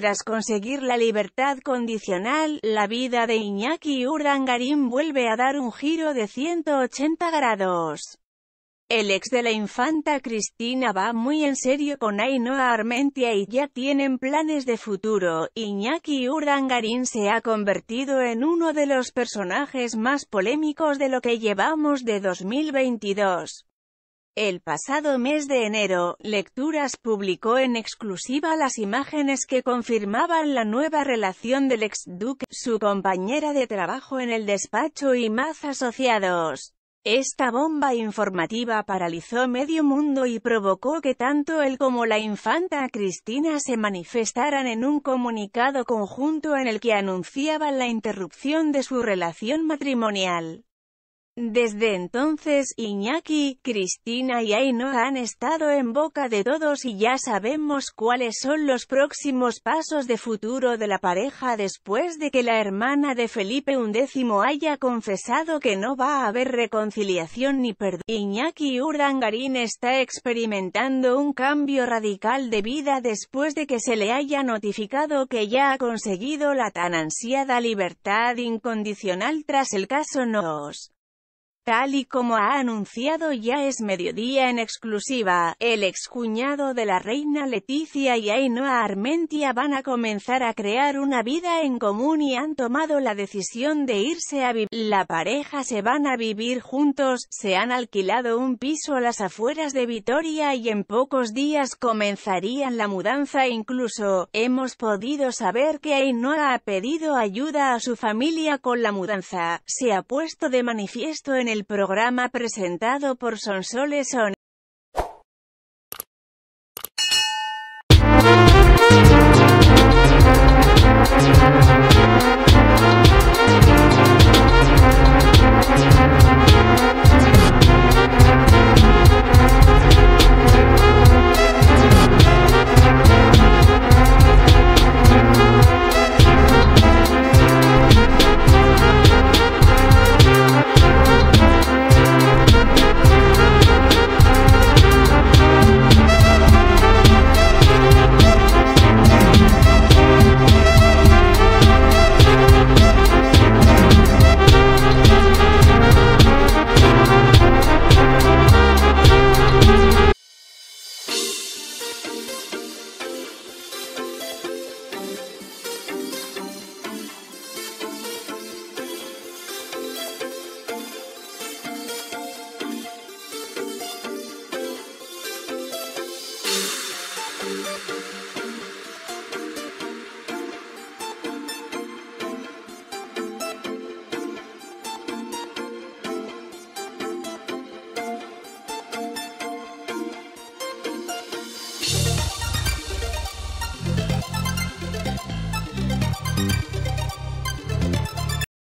Tras conseguir la libertad condicional, la vida de Iñaki Urdangarín vuelve a dar un giro de 180 grados. El ex de la infanta Cristina va muy en serio con Ainhoa Armentia y ya tienen planes de futuro. Iñaki Urdangarín se ha convertido en uno de los personajes más polémicos de lo que llevamos de 2022. El pasado mes de enero, Lecturas publicó en exclusiva las imágenes que confirmaban la nueva relación del ex-duque, su compañera de trabajo en el despacho y más asociados. Esta bomba informativa paralizó medio mundo y provocó que tanto él como la infanta Cristina se manifestaran en un comunicado conjunto en el que anunciaban la interrupción de su relación matrimonial. Desde entonces, Iñaki, Cristina y Ainhoa han estado en boca de todos y ya sabemos cuáles son los próximos pasos de futuro de la pareja después de que la hermana de Felipe XI haya confesado que no va a haber reconciliación ni perdón. Iñaki Urdangarín está experimentando un cambio radical de vida después de que se le haya notificado que ya ha conseguido la tan ansiada libertad incondicional tras el caso Nos. Tal y como ha anunciado ya es mediodía en exclusiva, el excuñado de la reina Leticia y Ainhoa Armentia van a comenzar a crear una vida en común y han tomado la decisión de irse a vivir. La pareja se van a vivir juntos, se han alquilado un piso a las afueras de Vitoria y en pocos días comenzarían la mudanza incluso, hemos podido saber que Ainhoa ha pedido ayuda a su familia con la mudanza, se ha puesto de manifiesto en el programa presentado por Sonsoles Son.